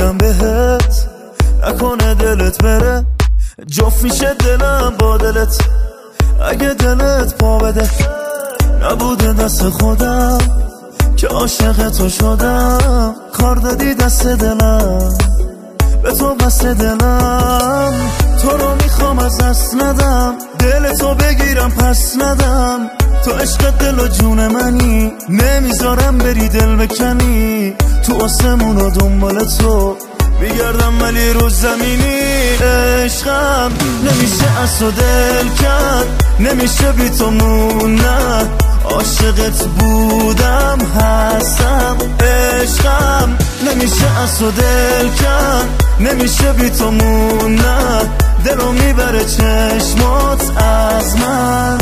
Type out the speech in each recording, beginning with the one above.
بودم بهت. نکنه دلت بره. جفت میشه دلم با دلت. اگه دلت پا بده. نبوده دست خودم. که عاشق تو شدم. کار دادی دست دلم. به تو بست دلم. تو رو می‌خوام از دست ندم. دل تو بگیرم پس ندم. تو عشق دل و جون منی. نمی‌ذارم بری دل بکنی. تو آسمون و دنبال تو بیگردم ولی رو زمینی. عشقم نمیشه از تو دل کرد. نمیشه بی تو مونه عاشقت بودم هستم. عشقم نمیشه از تو دل کرد. نمیشه بی تو مونه دلو می‌بره چشمات از من.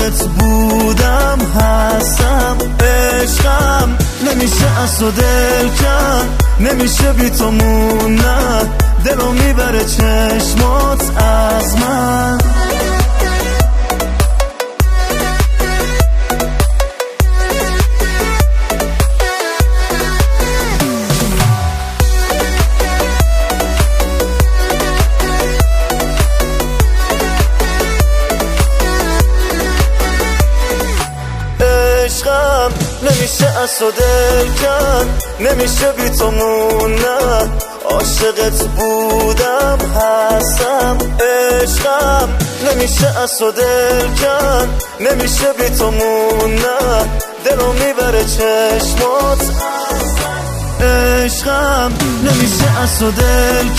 عاشقت بودم هستم عشقم. نمیشه از تو دل کرد نمیشه بی تو مونه دلو می‌بره چشمات از من. نمیشه از کرد نمیشه بی تو مونه عاشقت بودم هستم عشقم. نمیشه از کرد نمیشه بی تو مونه دلو می‌بره چشمات. عشقم. نمیشه از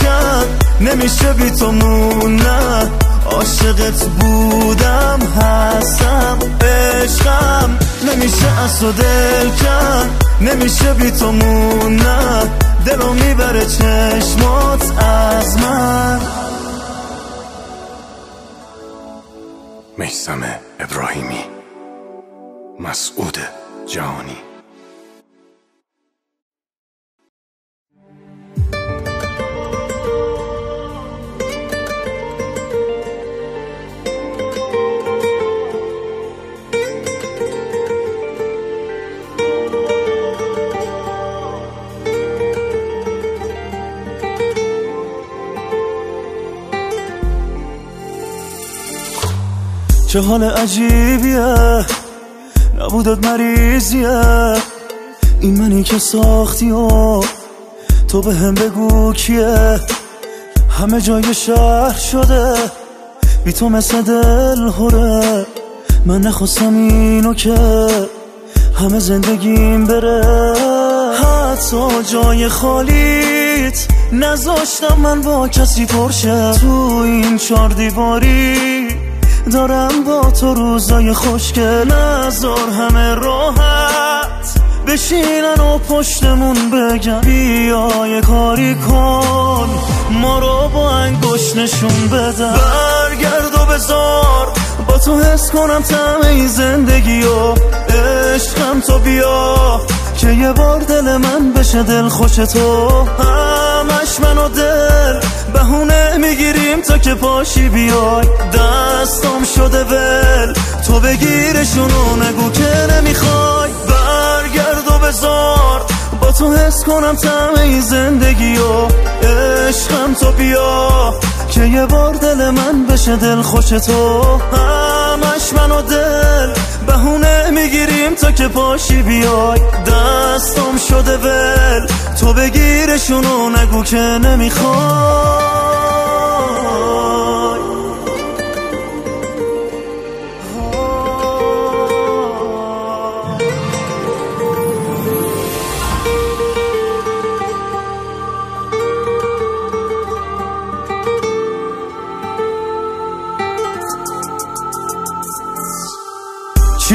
کرد نمیشه بی تو مونه عاشقت بودم هستم عشقم. نمیشه از تو دل کرد نمیشه بی تو مونه دلو می‌بره چشمات از من. میسم ابراهیمی مسعود جهانی. چه حال عجیبیه؟ نبودت مریضیه؟ این منی که ساختی و تو به هم بگو کیه؟ همه جای شهر شده بی تو مثل دل هره من نخواستم اینو که همه زندگیم بره. حتی جای خالیت نذاشتم من با کسی پرشه تو این چار دیواری دارم با تو روزای خوشگل نزار همه راحت. بشینن و پشتمون بگن بیا کاری کن. ما رو با انگوش نشون بده برگرد و بزار با تو حس کنم تمه زندگی و عشقم. تو بیا که یه بار دل من بشه دل خوش تو. همش من و دل بهونه می‌گیریم تا که پاشی بیای. دستم شده ول. تو بگیرشونو نگو که نمی‌خوای. برگرد و بزار. با تو حس کنم تمه زندگی و عشقم تو بیا. که یه بار دل من بشه دل خوش تو. همش من و دل بهونه می‌گیریم تا که پاشی بیای. دستم شده ول. تو بگیرشونو نگو که نمی‌خوای.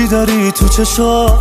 داری تو چشات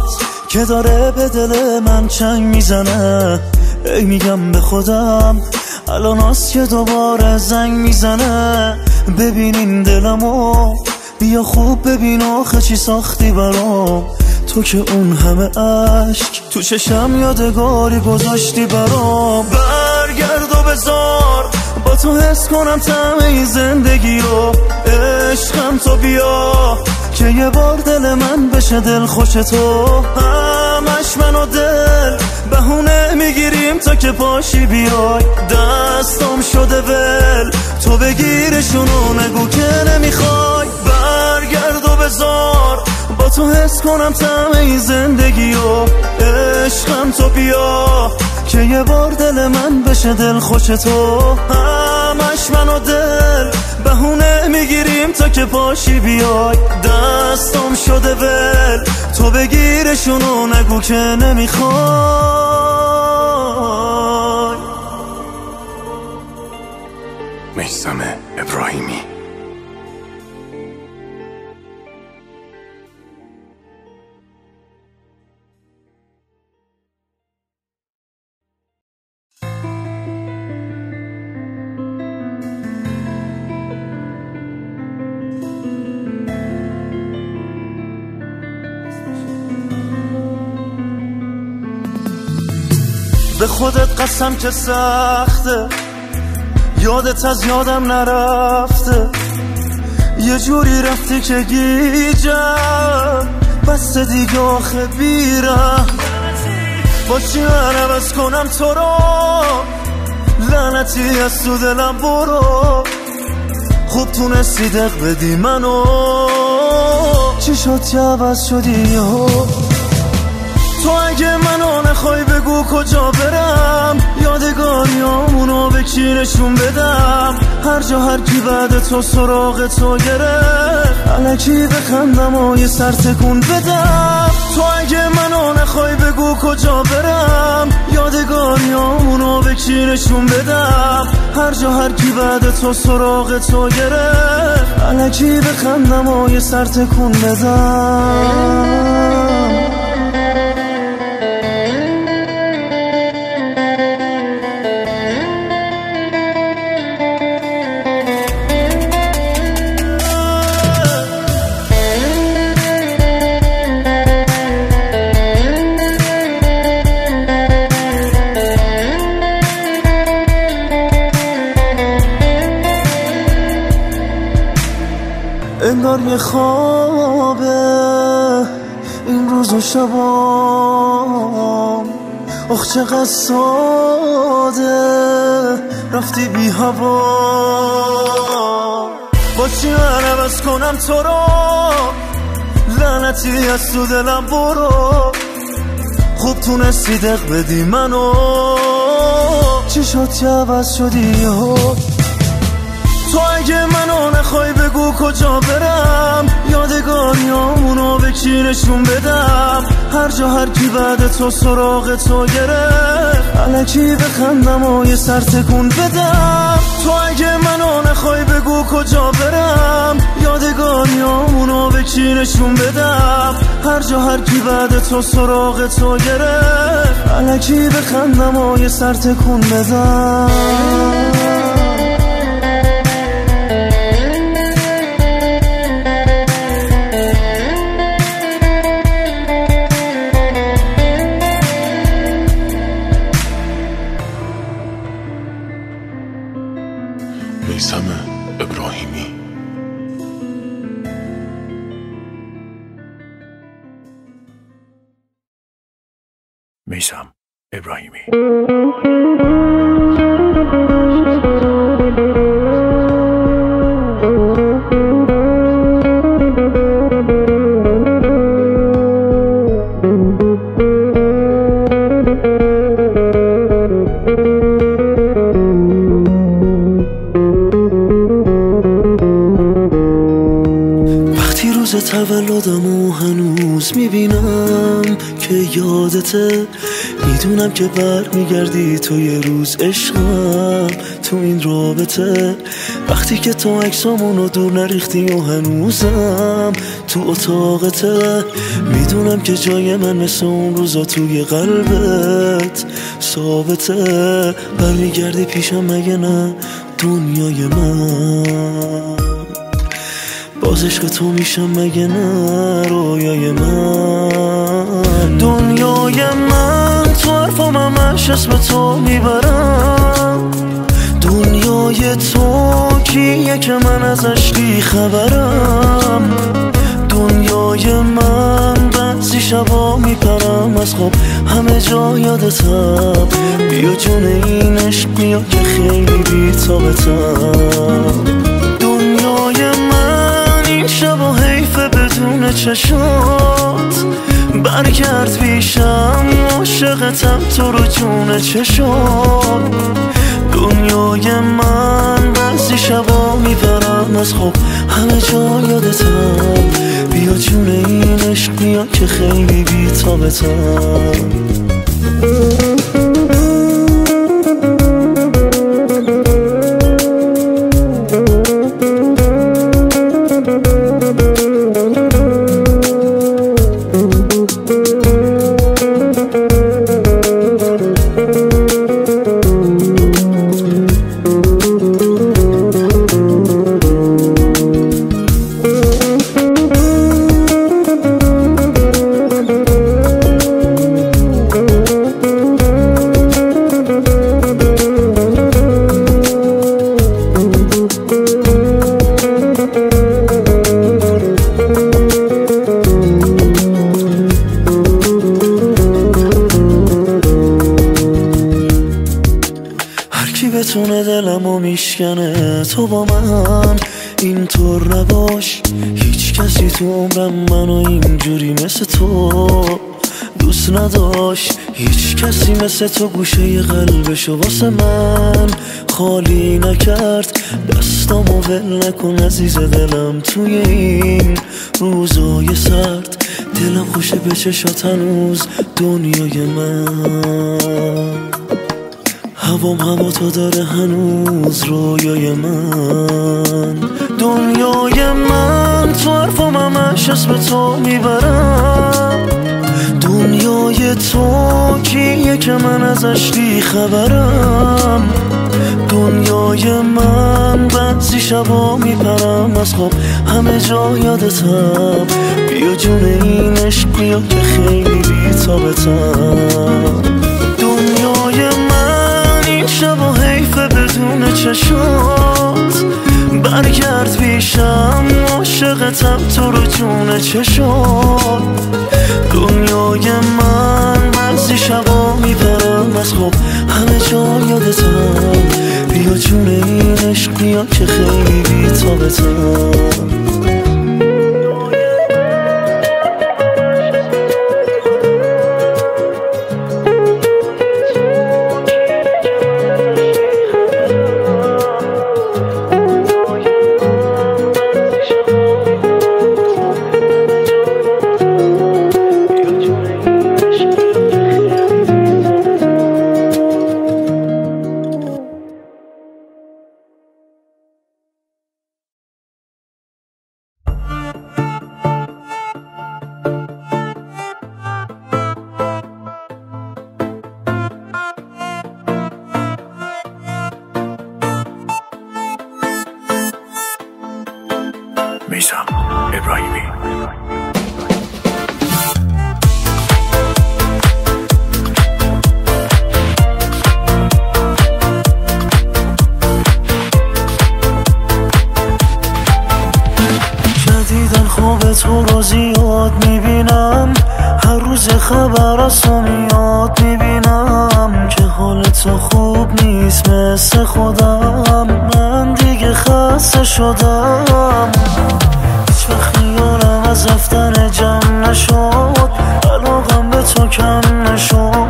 که داره به دل من چنگ می‌زنه. ای میگم به خودم الان آس که دوباره زنگ می‌زنه. ببینین دلمو بیا خوب ببین آخه چی ساختی برام تو که اون همه عشق تو چشم یادگاری گذاشتی برام برگرد و بزار با تو حس کنم تمه زندگی رو. عشقم تو بیا. که یه بار دل من بشه دل خوش تو. همش من و دل بهونه می‌گیریم تا که پاشی بیای. دستم شده ول. تو بگیرشونو نگو که نمی‌خوای. برگرد و بزار با تو حس کنم تمه زندگی و عشقم تو بیا. که یه بار دل من بشه دل خوش تو. همش من و دل بهونه می‌گیریم تا که پاشی بیای. دستم شده ول. تو بگیرشونو نگو که نمی‌خوای. میسم ابراهیمی. به خودت قسم که سخته. یادت از یادم نرفته. یه جوری رفتی که گیجم. بس دیگه آخه بیرم. با چی من عوض کنم تو رو؟ لعنتی از تو دلم برو. خوب تونستی دق بدی منو. چی شد که عوض شدی تو اگه منو نخوای بگو کجا برم یادگاریامونو به کی نشون بدم؟ هر جا هر کی بعد تو سراغ تو گرفت علکی بخندم و یه سر تکون بدم. تو اگه منو نخوای بگو کجا برم یادگاریامونو به کی نشون بدم؟ هر جا هر کی بعد تو سراغ تو گرفت علکی بخندم و یه سر تکون بدم. ساده رفتی بی هوا. با چی من عوض کنم تو رو؟ لعنتی از تو دلم برو. خوب تونستی دق بدی منو. چی شد که عوض شدی تو اگه منو نخوای بگو کجا برم؟ یادگاریامونو به کی نشون بدم؟ هر جا هر کی بعد تو سراغ تو گرفت. علکی بخندم و یه سر تکون بدم؟ تو اگه منو نخوای بگو کجا برم؟ یادگاریامونو به کی نشون بدم؟ هر جا هر کی بعد تو سراغ تو گرفت علکی بخندم و یه سر تکون بدم؟ ابراهیمی وقتی که بر میگردی تو یه روز عشقم تو این رابطه. وقتی که تو رو دور نریختی و هنوزم تو اتاقته. می‌دونم که جای من مثل اون روزا توی قلبت ثابته. برمیگردی پیشم مگه نه دنیای من. باز عشق تو میشم مگه نه رویای من. دنیای من. تو حرفام همش اسم تو می‌برم. دنیای تو کیه که من ازش بی خبرم دنیای من بعضی شبا میپرم. از خواب همه جا یادتم. بیا جون این عشق بیا که خیلی بی دنیای من این شبا حیف بدون چشات برگرد پیشم عاشقتم تو رو جون چشات دنیای من بعضی شبا می‌برم از خوب همه جا یادتم. بیا جون این عشق بیا که خیلی بی مثل تو گوشه قلبشو واسه من خالی نکرد. دستامو ول نکن عزیز دلم توی این روزای سرد. دلم خوشه به چشات هنوز دنیای من. هوام هوا تو داره هنوز رویای من. دنیای من تو حرفام همش اسم تو می‌برم. دنیای تو کیه که من ازش بی خبرم. دنیای من بعضی شبا میپرم. از خواب همه جا یادتم. بیا جون این عشق بیا که خیلی بی دنیای شب و حیف بدون چشات. برگرد پیشم عاشقتم تو رو جون چشات دنیای من بعضی شبا می‌برم از خوب همه جا یادتم. بیا جون این عشق بیا که خیلی بیتابتم مثل خودم من دیگه خسته شدم. از رفتن جمع نشد علاقم به تو کم نشد.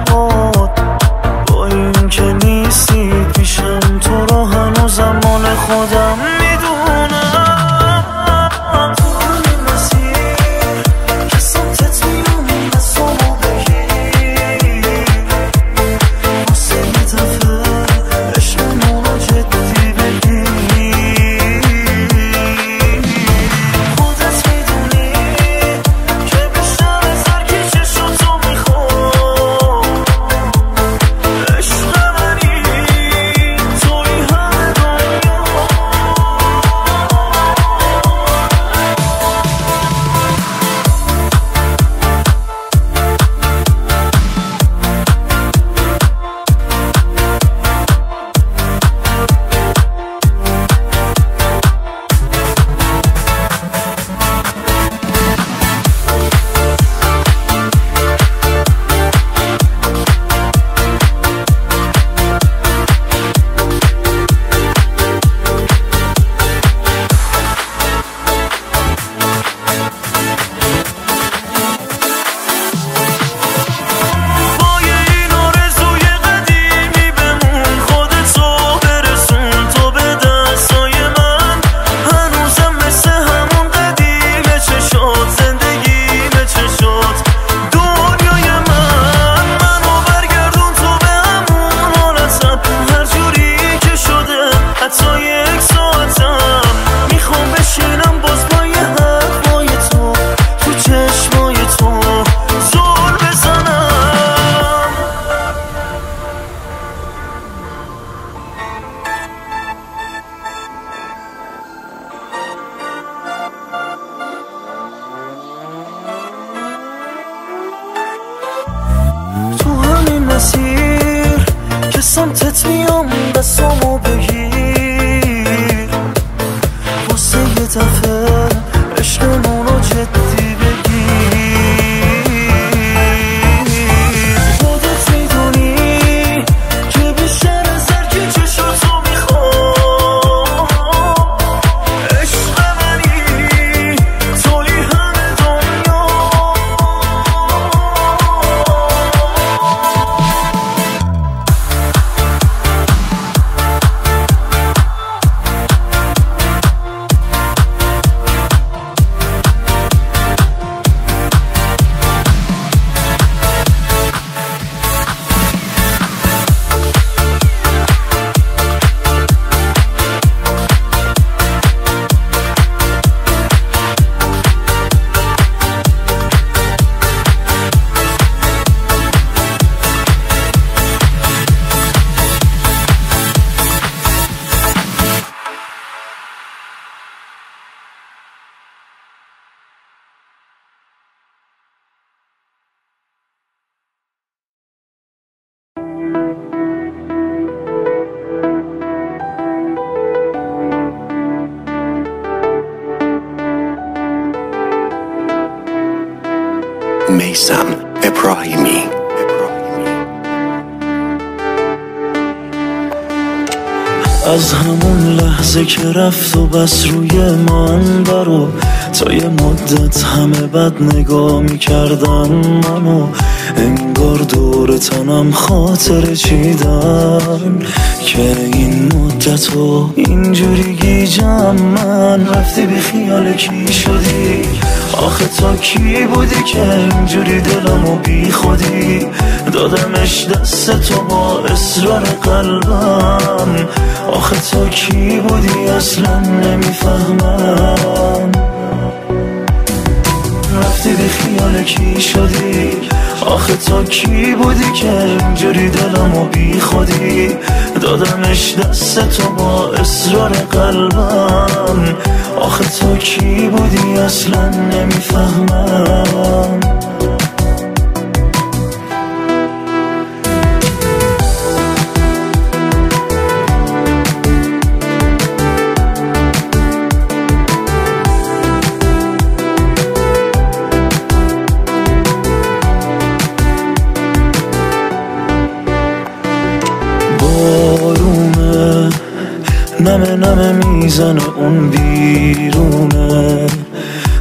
میسم. ابراهیمی. از همون لحظه که رفت و بس روی من برو تا یه مدت همه بد نگاه می‌کردن منو انگار دور تنم خاطر چیدن که این مدت و اینجوری گیجم من. رفتی بی خیال کی شدی؟ آخه تا کی بودی که اینجوری دلمو بی خودی دادمش دست تو با اصرار قلبم. آخه تا کی بودی اصلا نمی‌فهمم. رفتی بی خیال کی شدی؟ آخه تا کی بودی که اینجوری دلمو بی خودی؟ دادمش دست تو با اصرار قلبم. آخه تو کی بودی اصلا نمی‌فهمم. نمه نمه می‌زنه اون بیرونه.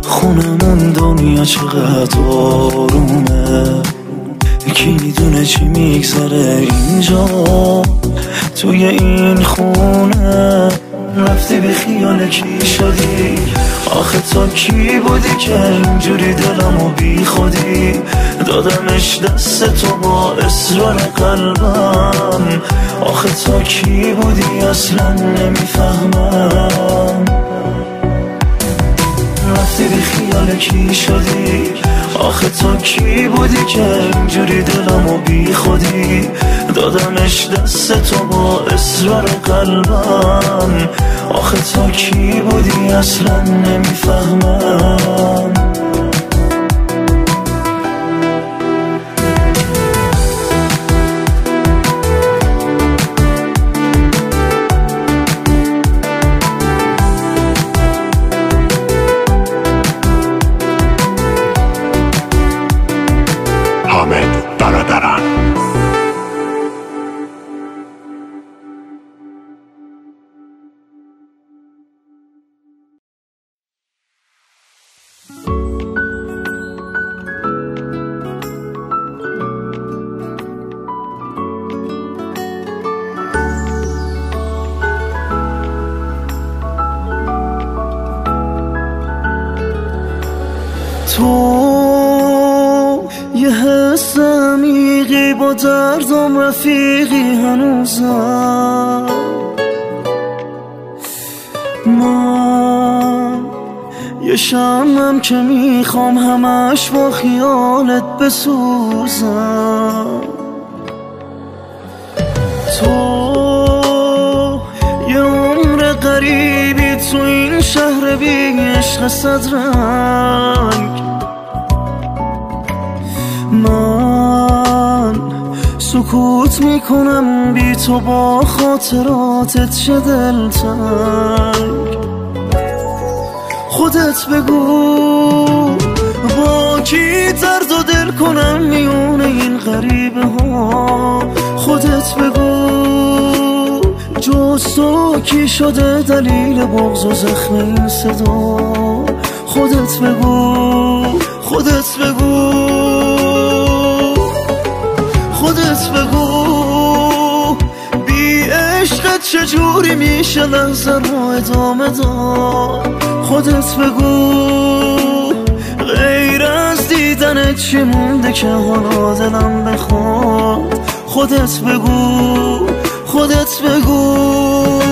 خونمون دنیا چقدر آرومه. کی می‌دونه چی میگذره اینجا. توی این خونه رفتی به خیال کی شدی؟ آخه تا کی بودی که اینجوری دلمو بی خودی دادمش دست تو با اصرار قلبم. آخه تا کی بودی؟ اصلا نمی‌فهمم. رفتی بی خیال کی شدی؟ آخه تو کی بودی که اینجوری دلمو بی خودی؟ دادمش دست تو با اصرار قلبم. آخه تو کی بودی؟ اصلا نمی‌فهمم. من یه شمم که می‌خوام همش با خیالت بسوزم. تو یه عمر قریبی تو این شهر بی صدرنگ. من سکوت می‌کنم بی تو با خاطراتت چه دلتنگ. خودت بگو. با کی درد و دل کنم میون این غریبه ها خودت بگو. جز تو کی شده دلیل بغض و زخم این صدا؟ خودت بگو. خودت بگو. چجوری میشه لحظه رو ادامه داد خودت بگو غیر از دیدن چی مونده که حالا دلم بخواد. خودت بگو خودت بگو.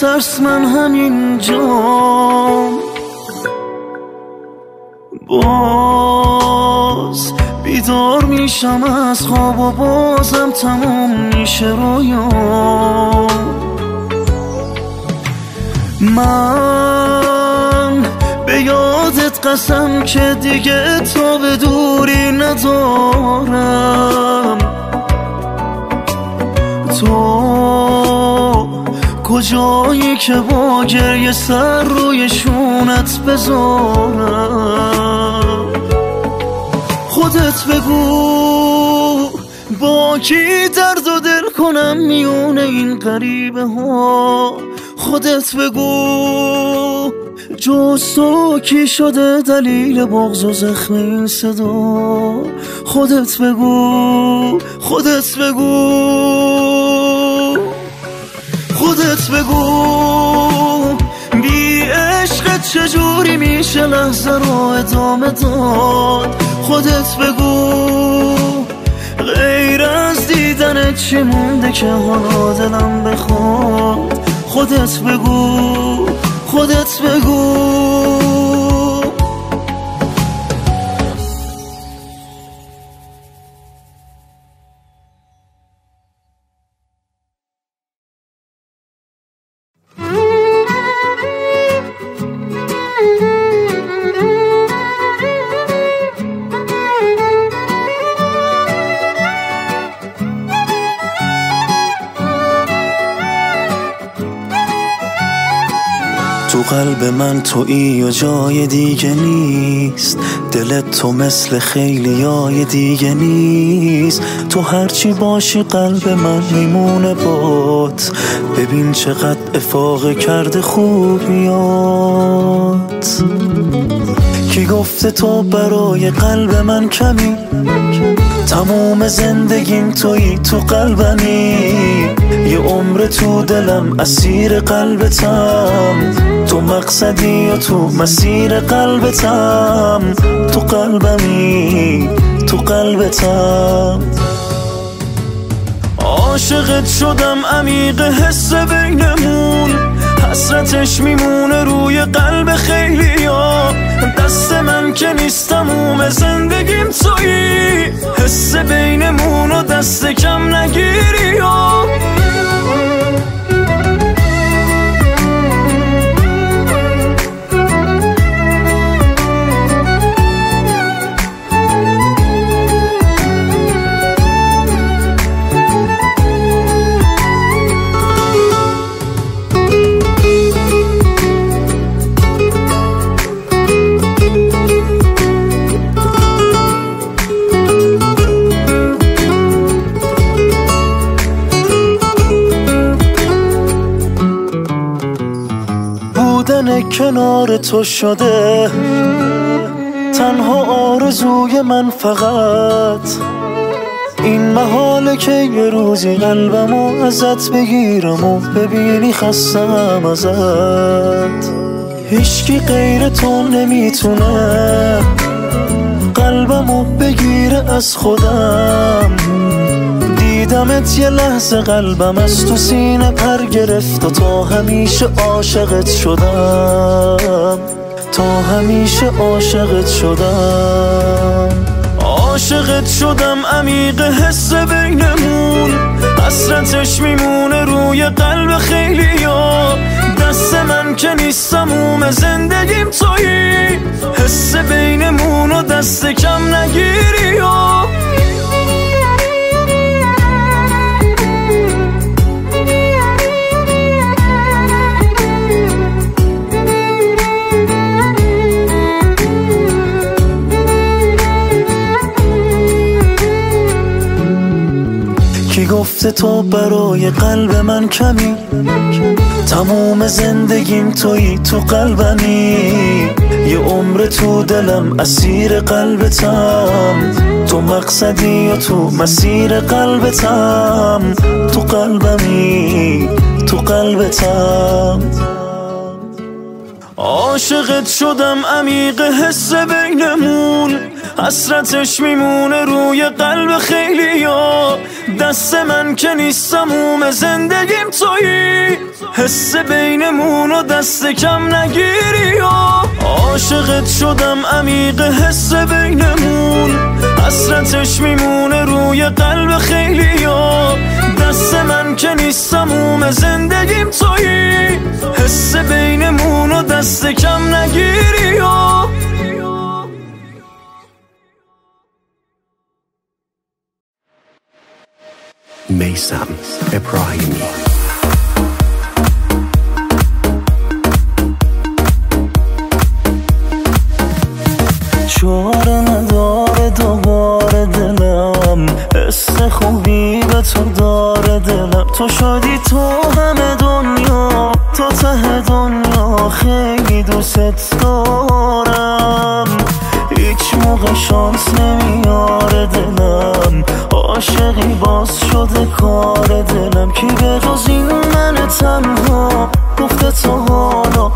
نترس من همینجا. باز بیدار میشم از خواب و بازم تموم میشه رویا. من به یادت قسم که دیگه تا به دوری کجایی که با گریه سر روی شونت بذارم؟ خودت بگو با کی درد و دل کنم میون این قریبه ها؟ خودت بگو جز تو کی شده دلیل بغض و زخم این صدا؟ خودت بگو خودت بگو. بگو بی عشقت چجوری میشه لحظه رو ادامه داد؟ خودت بگو غیر از دیدن چی مونده که حالا دلم بخواد؟ خودت بگو خودت بگو. قلب من تویی و جای دیگه نیست. دلت تو مثل خیلی های دیگه نیست. تو هرچی باشی قلب من میمونه بات ببین چقدر افاقه کرده خوبیات کی گفته تو برای قلب من کمی؟ تموم زندگیم توی تو قلبمی. یه عمر تو دلم اسیر قلبتم. تو مقصدی و تو مسیر قلبتم. تو قلبمی تو قلبتم. عاشقت شدم عمیق حس بینمون. حسرتش میمونه روی قلب خیلی ها دست من که نیستم اوم زندگیم تویی. حس بینمون و دست کم نگیری ها. کنار تو شده. تنها آرزوی من فقط این محاله که یه روزی قلبمو ازت بگیرم و ببینی خستم ازت. هیچکی غیر تو نمی‌تونه قلبمو بگیره از خودم. دیدمت یه لحظه قلبم از تو سینه پر گرفت و تا همیشه عاشقت شدم. تا همیشه عاشقت شدم. عاشقت شدم عمیق حس بینمون. حسرتش میمونه روی قلب خیلی ها دست من که نیستم اوم زندگیم تویی. حس بینمون و دست کم نگیری ها گفته تو برای قلب من کمی. تموم زندگیم توی تو قلبمی. یه عمر تو دلم اسیر قلبتم. تو مقصدی و تو مسیر قلبتم. تو قلبمی تو قلبتم. عاشقت شدم عمیق حس بینمون. حسرتش میمونه روی قلب خیلی ها. دست من که نیستم اوم زندگیم تویی. حس بینمون و دست کم نگیری ها. عاشقت شدم عمیق حس بینمون. حسرتش میمونه روی قلب خیلی ها. دست من که نیستم اوم زندگیم تویی. حس بینمون و دست کم نگیری ها. میسم ابراهیمی. چاره نداره دوباره دلم. حس خوبی به تو داره دلم. تو شدی تو همه دنیا. تو ته دنیا. خیلی دوست دارم. هیچ موقع شانس نمیاره دلم. عاشقی باز شده کار دلم. کی به جز این من تنها؟ گفته تو حالا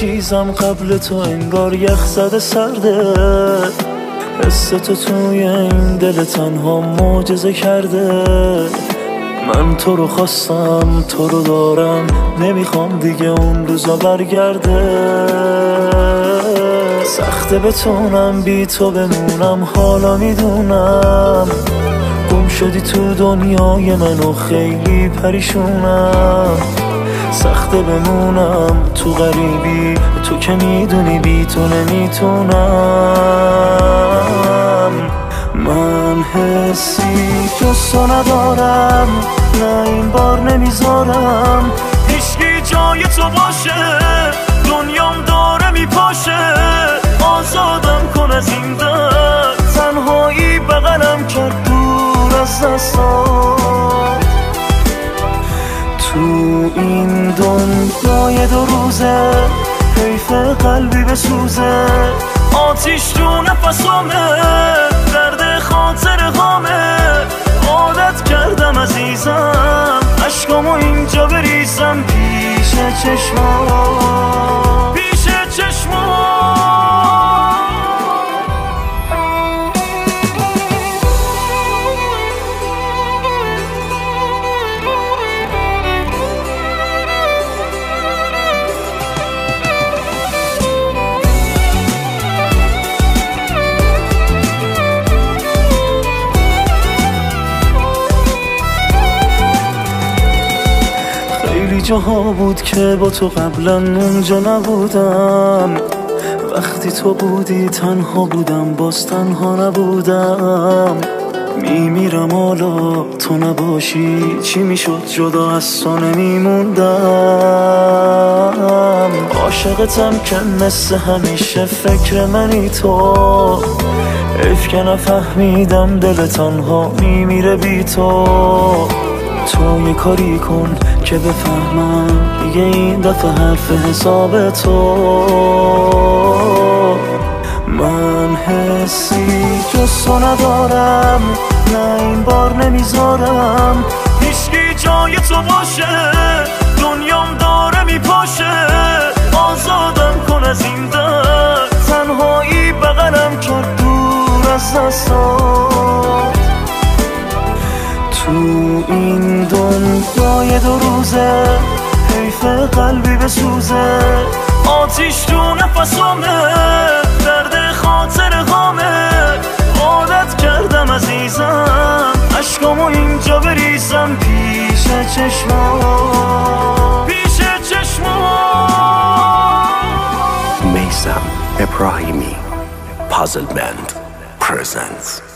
چیزم قبل تو انگار یخ زده سرده. حس تو توی این دل تنها معجزه کرده. من تو رو خواستم تو رو دارم نمی‌خوام دیگه اون روزا برگرده. سخته بتونم بی تو بمونم حالا می‌دونم. گم شدی تو دنیای منو خیلی پریشونم. سخته بمونم. تو غریبی تو که می‌دونی بی تو نمی‌تونم. من حسی جستو ندارم نه این بار نمی‌ذارم. هیچکی جای تو باشه دنیام داره میپاشه. آزادم کن از این درد تنهایی بغلم کرد دور از دستان تو این دنیای دو روزه حیف قلبی بسوزه. آتیش تو نفسامه درد خاطر غامه عادت کردم عزیزم عشقامو اینجا بریزم پیش چشمام. پیش چشمام. جاها بود که با تو قبلا اونجا نبودم. وقتی تو بودی تنها بودم باز تنها نبودم. میمیرم حالا تو نباشی چی می‌شد جدا از تو نمیموندم. عاشقتم که مثل همیشه فکر منی تو. حیف که نفهمیدم دل تنها میمیره بی تو. تو یه کاری کن که بفهمم دیگه این دفعه حرف حساب تو. من حسی جز تو ندارم نه این بار نمی‌ذارم. هیچکی جای تو باشه دنیام داره میپاشه. آزادم کن از این درد تنهایی بغلم کرد دور از دستان تو این دنیای دو روزه حیف قلبی بسوزه. آتیش تو نفسامه درد خاطر غامه عادت کردم عزیزم عشقامو اینجا بریزم پیش چشمام. پیش چشمام. Maysam Ibrahimi Puzzle Band presents.